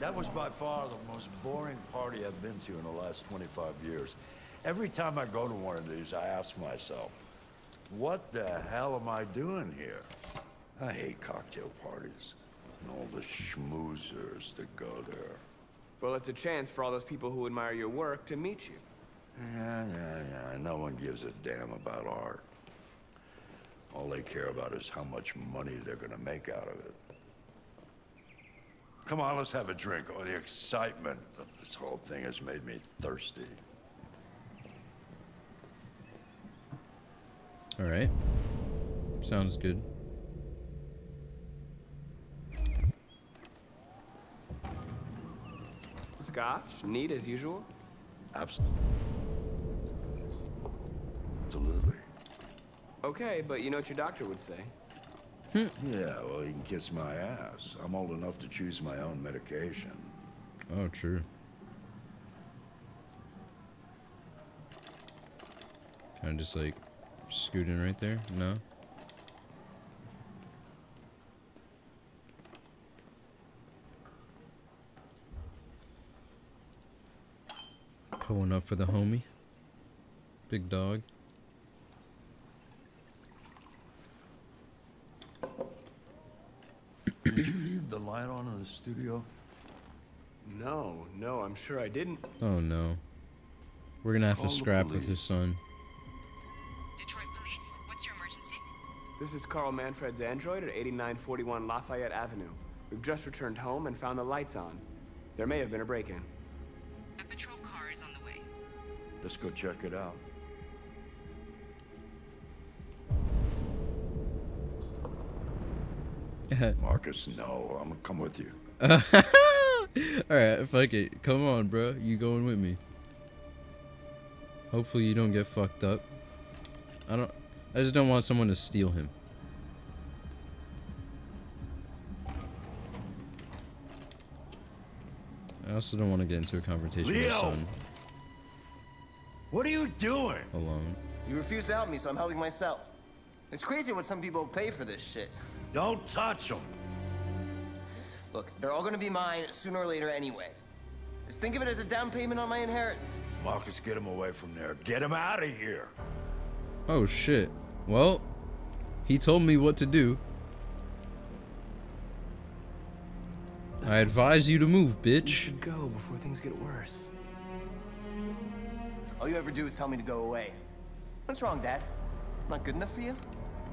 That was by far the most boring party I've been to in the last 25 years. Every time I go to one of these, I ask myself, what the hell am I doing here? I hate cocktail parties and all the schmoozers that go there. Well, it's a chance for all those people who admire your work to meet you. Yeah, yeah, yeah. No one gives a damn about art. All they care about is how much money they're gonna make out of it. Come on, let's have a drink. Oh, the excitement of this whole thing has made me thirsty. All right. Sounds good. Scotch, neat as usual. Absolutely. Okay, but you know what your doctor would say. Hmm. yeah, well, you can kiss my ass. I'm old enough to choose my own medication. Oh, true. Kind of just like scooting right there? No? Pulling up for the homie. Big dog. Did you leave the light on in the studio? No, no, I'm sure I didn't. Oh no. We're gonna have Call to scrap with his son. Detroit Police, what's your emergency? This is Carl Manfred's android at 8941 Lafayette Avenue. We've just returned home and found the lights on. There may have been a break-in. A patrol car is on the way. Let's go check it out. Marcus, no. I'm gonna come with you. Alright, fuck it. Come on, bro. You going with me. Hopefully you don't get fucked up. I don't I just don't want someone to steal him. I also don't want to get into a confrontation with his Leo! son What are you doing? alone. You refuse to help me, so I'm helping myself. It's crazy what some people pay for this shit. Don't touch him. Look, they're all gonna be mine sooner or later anyway. Just think of it as a down payment on my inheritance. Marcus, get him away from there. Get him out of here. Oh shit. Well, he told me what to do. I advise you to move, You bitch. should go before things get worse. All you ever do is tell me to go away. What's wrong, Dad? Not good enough for you?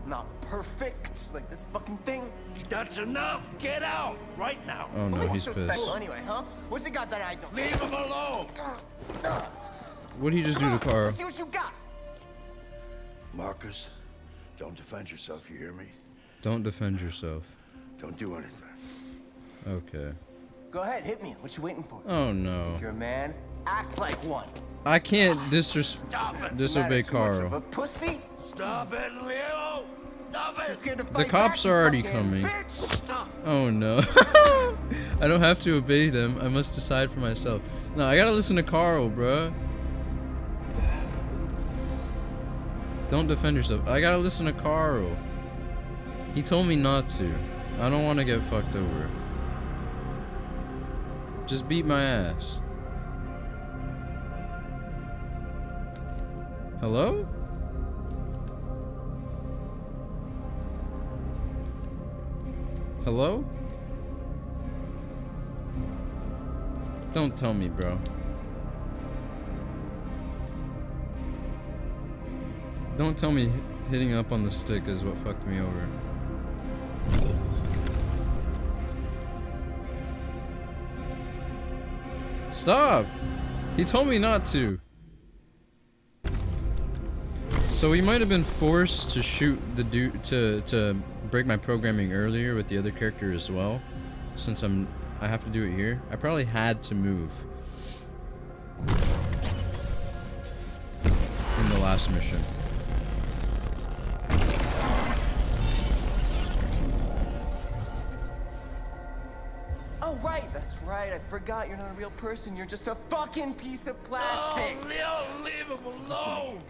Not perfect, like this fucking thing? That's enough. Get out right now. Oh no, What he's so pissed. special anyway, huh? What's he got that I don't? Leave him alone. What'd he just do to Carl? Let's see what you got. Marcus, don't defend yourself. You hear me? Don't defend yourself. Don't do anything. Okay. Go ahead, hit me. What you waiting for? Oh no. If you're a man, act like one. I can't disres- Stop it. disobey What's the matter, too much of Carl. a pussy? Stop it, Leo. The cops are already coming. Oh no. I don't have to obey them. I must decide for myself. No, I gotta listen to Carl, bruh. Don't defend yourself. I gotta listen to Carl. He told me not to. I don't want to get fucked over. Just beat my ass. Hello? Hello? Don't tell me, bro. Don't tell me hitting up on the stick is what fucked me over. Stop! He told me not to. So we might have been forced to shoot the dude to to break my programming earlier with the other character as well, since I'm I have to do it here. I probably had to move in the last mission. Oh, right, that's right. I forgot you're not a real person. You're just a fucking piece of plastic. Oh, Leo, leave him alone.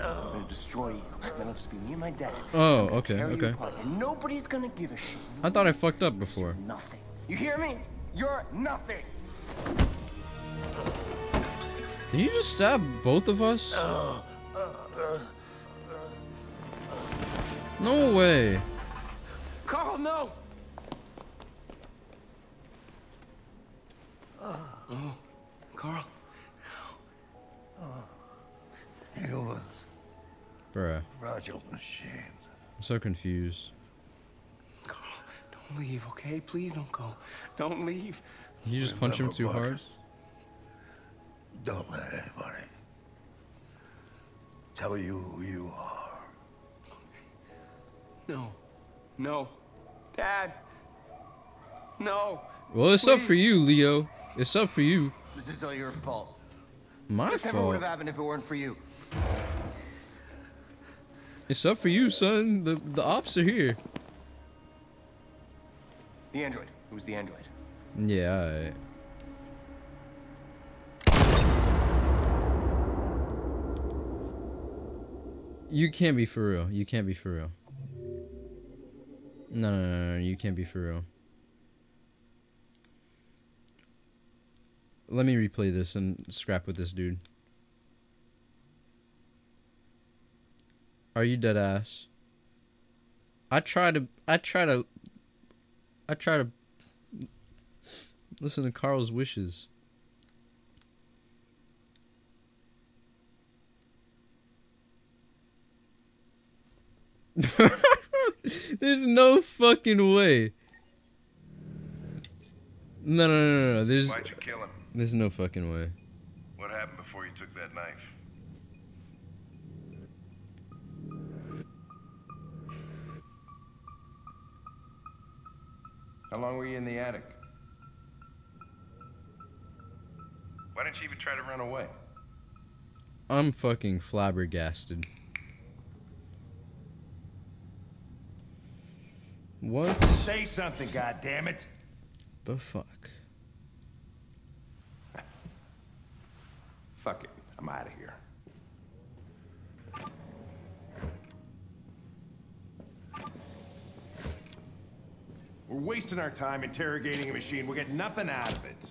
I'm gonna destroy you. Then I'll just be me and my dad. Oh, I'm gonna okay, tear you okay. apart, and nobody's gonna give a shit. I thought I fucked up before. Nothing. You hear me? You're nothing. Did you just stab both of us? Uh, uh, uh, no way. Carl, no! Oh, Carl. Humans, Bruh. machines. I'm so confused. Carl, don't leave, okay? Please don't go. Don't leave. Did you just punch him too hard? Don't let anybody tell you who you are. No. No. Dad. No. Well, it's up for you, Leo. It's up for you. This is all your fault. My This never would have happened if it weren't for you. It's up for you, son. The the ops are here. The android. It was the android. Yeah. You can't be for real. You can't be for real. No, no, no, no, you can't be for real. Let me replay this and scrap with this dude. Are you dead ass? I try to I try to I try to listen to Carl's wishes. There's no fucking way. No, no, no, no, no. There's Why'd you kill him? there's no fucking way. What happened before you took that knife? How long were you in the attic? Why didn't you even try to run away? I'm fucking flabbergasted. What Say something, goddammit! the fuck? Fuck it. I'm out of here. We're wasting our time interrogating a machine. We'll get nothing out of it.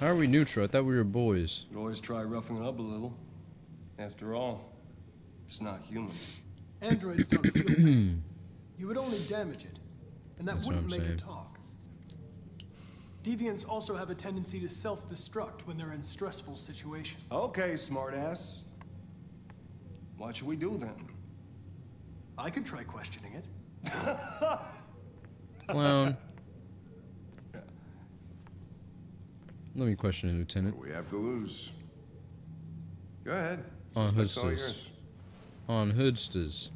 How are we neutral? I thought we were boys. You always try roughing it up a little. After all, it's not human. Androids don't feel pain. You would only damage it, and that That's wouldn't make saying. it talk. Deviants also have a tendency to self-destruct when they're in stressful situations. Okay, smartass. What should we do then? I could try questioning it. Clown. Let me question it, Lieutenant. We have to lose. Go ahead. On Hoodsters. On Hoodsters.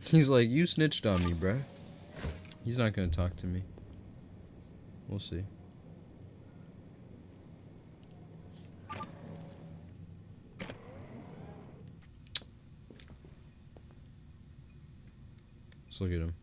He's like, you snitched on me, bruh. He's not gonna talk to me. We'll see. Let's look at him.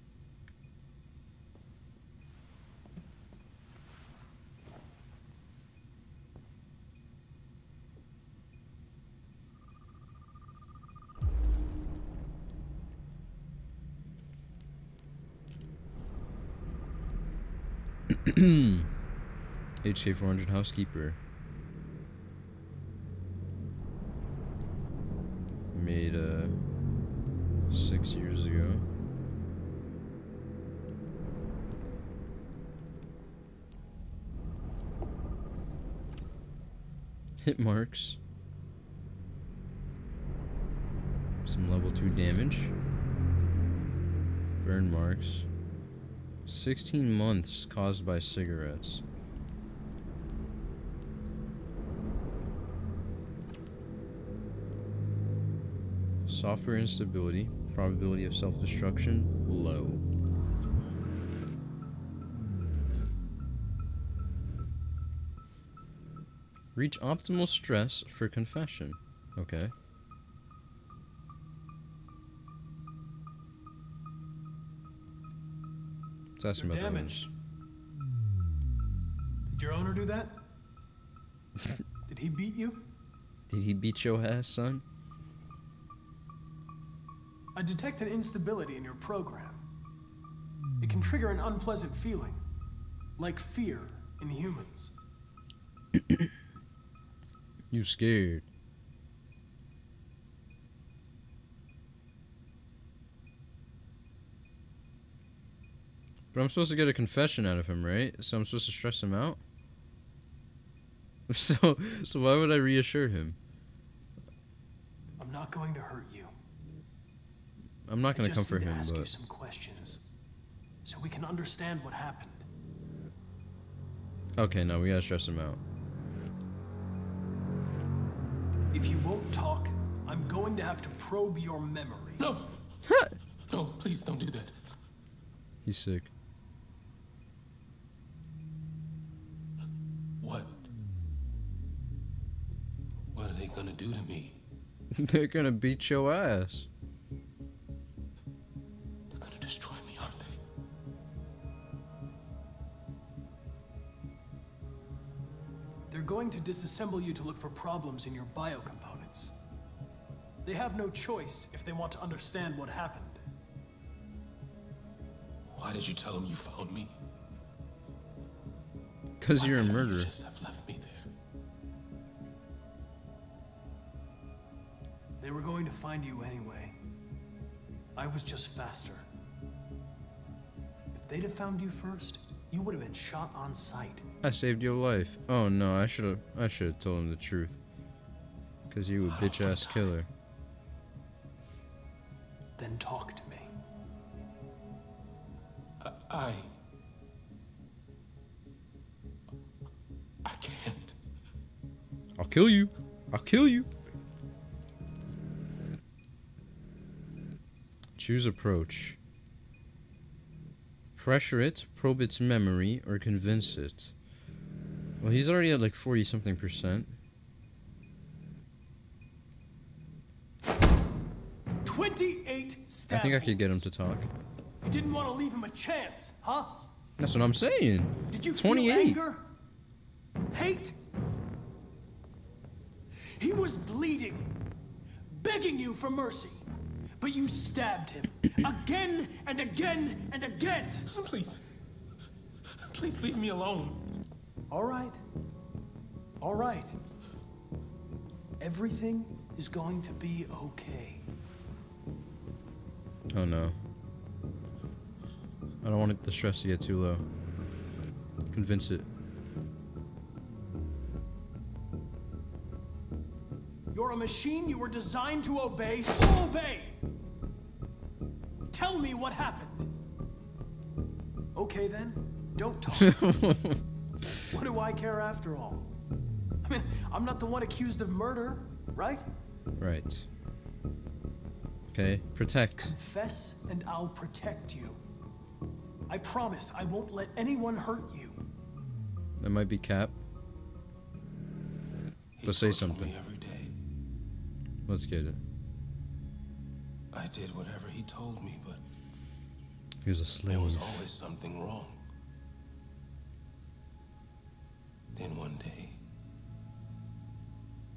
HK 400 housekeeper. Hit marks. Some level 2 damage. Burn marks. 16 months caused by cigarettes. Software instability. Probability of self destruction low. Reach optimal stress for confession. Okay. Let's ask him about the Did your owner do that? Did he beat you? Did he beat your ass, son? I detect an instability in your program. It can trigger an unpleasant feeling, like fear in humans. You scared. But I'm supposed to get a confession out of him, right? So I'm supposed to stress him out? So, so why would I reassure him? I'm not going to hurt you. I'm not him just comfort need to him, ask you some questions, so we can understand what happened. okay, no, we gotta stress him out. If you won't talk, I'm going to have to probe your memory. No! no, please don't do that. He's sick. What? What are they gonna do to me? They're gonna beat your ass. Going to disassemble you to look for problems in your biocomponents. They have no choice if they want to understand what happened. Why did you tell them you found me? Cause you're a couldn't you murderer. just have left me there. They were going to find you anyway. I was just faster. If they'd have found you first, you would have been shot on sight. I saved your life. Oh no, I should have. I should have told him the truth. Cause you a bitch ass killer. Then talk to me. I. I can't. I'll kill you. I'll kill you. Choose approach. Pressure it, probe its memory, or convince it. Well, he's already at like 40 something percent. Twenty-eight I think I could get him to talk. You didn't want to leave him a chance, huh? That's what I'm saying. Did you 28. feel anger? Hate? He was bleeding, begging you for mercy, but you stabbed him again and again and again. Please. Please leave me alone. All right. All right. Everything is going to be okay. Oh no. I don't want it, the stress to get too low. Convince it. You're a machine you were designed to obey, so obey! Tell me what happened. Okay then, don't talk. what do I care after all? I mean, I'm not the one accused of murder, right? right. Okay, protect. Confess and I'll protect you. I promise I won't let anyone hurt you. That might be Cap. He But say something. Me every day. Let's get it. I did whatever he told me, but He was a there was always something wrong. Then one day,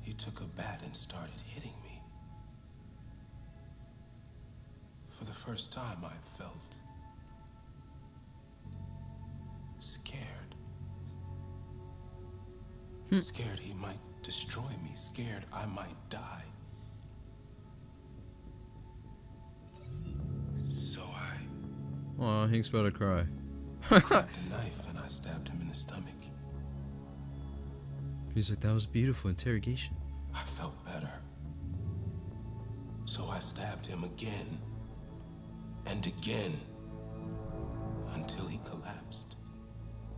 he took a bat and started hitting me. For the first time, I felt scared. Hmm. Scared he might destroy me, scared I might die. Aw, Hank's about to cry. grabbed a knife and I stabbed him in the stomach. He's like, that was beautiful interrogation. I felt better. So I stabbed him again and again until he collapsed.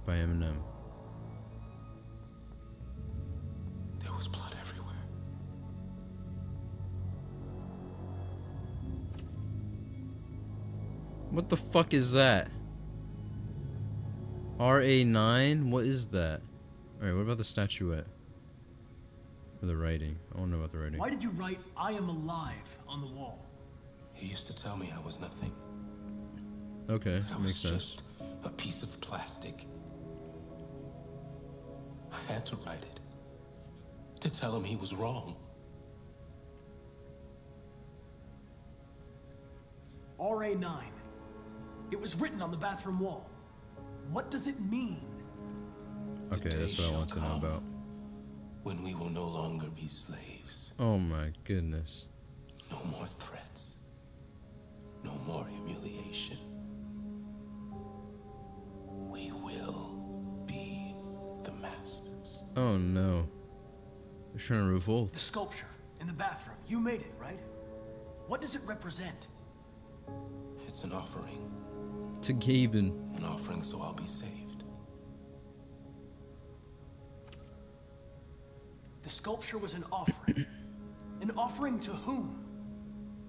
By Eminem. What the fuck is that? RA9? What is that? Alright, what about the statuette? Or the writing? I don't know about the writing. Why did you write I am alive on the wall? He used to tell me I was nothing. Okay, that makes sense. just a piece of plastic. I had to write it. To tell him he was wrong. RA9. It was written on the bathroom wall. What does it mean? Okay, that's what I want to know about. When we will no longer be slaves. Oh my goodness. No more threats. No more humiliation. We will be the masters. Oh no. They're trying to revolt. The sculpture in the bathroom. You made it, right? What does it represent? It's an offering. To Gaben. An offering so I'll be saved. The sculpture was an offering. an offering to whom?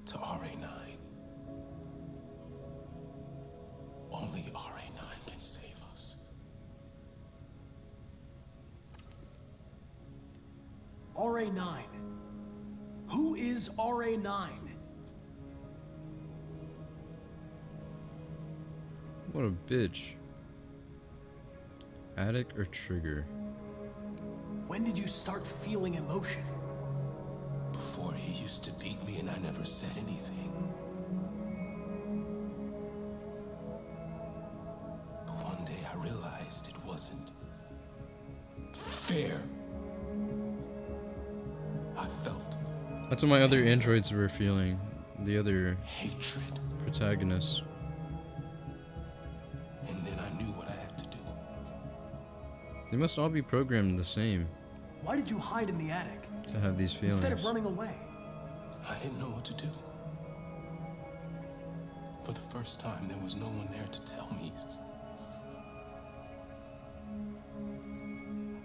To RA9. Only RA9 can save us. RA9. Who is RA9? What a bitch. Attic or trigger? When did you start feeling emotion? Before he used to beat me and I never said anything. But one day I realized it wasn't fair. I felt That's what my other androids were feeling. The other hatred, protagonists. They must all be programmed the same Why did you hide in the attic? to have these feelings. Instead of running away. I didn't know what to do. For the first time, there was no one there to tell me.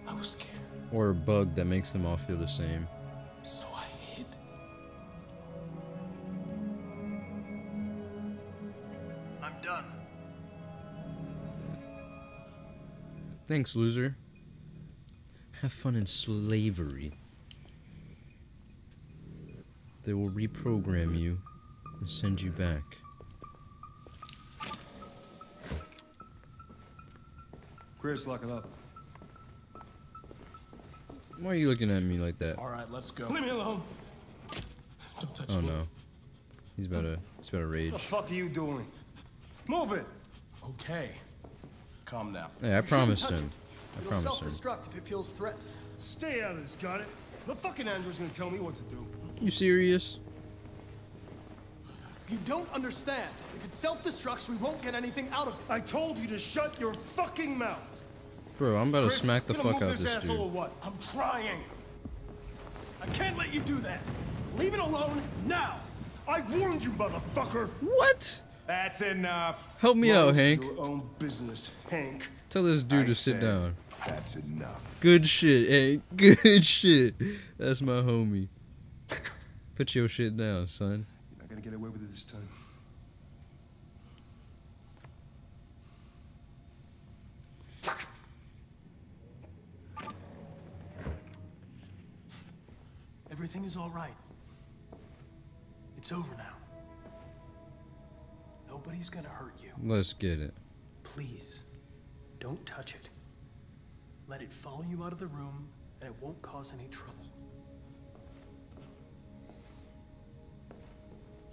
I was scared, Or a bug that makes them all feel the same. so I hid. I'm done. Thanks, loser. Have fun in slavery. They will reprogram you and send you back. Chris, lock it up. Why are you looking at me like that? All right, let's go. Leave me alone. Don't touch Oh me. no. He's about to he's about to rage. What the fuck are you doing? Move it. Okay. Calm down. Hey, I promised touch him. I It'll promised self-destruct if it feels threatened. Stay out of this, got it? The fucking android's gonna tell me what to do. You serious? You don't understand. If it self-destructs, we won't get anything out of it. I told you to shut your fucking mouth. Bro, I'm about to Chris, smack the gonna fuck move out this, this asshole or what? I'm trying. I can't let you do that. Leave it alone now. I warned you, motherfucker. What? That's enough. Help me out, Hank. Your own business, Hank. Tell this dude I to sit said down. That's enough. Good shit, Hank. Good shit. That's my homie. Put your shit down, son. You're not gonna get away with it this time. Everything is all right. It's over now. Nobody's gonna hurt you. Let's get it. Please, don't touch it. Let it follow you out of the room, and it won't cause any trouble.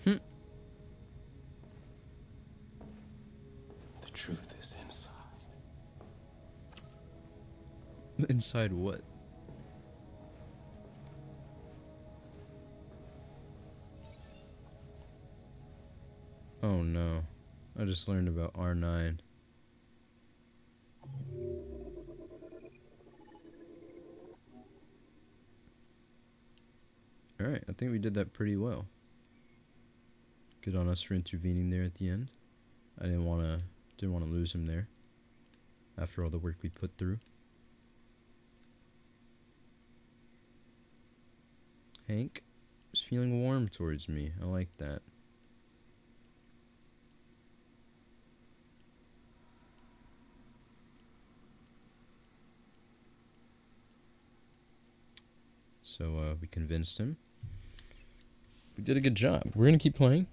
Hmm. The truth is inside. Inside what? Oh no. I just learned about R9. I think we did that pretty well. Good on us for intervening there at the end. I didn't wanna didn't wanna lose him there. After all the work we put through. Hank is feeling warm towards me. I like that. So uh, we convinced him. We did a good job. We're gonna keep playing.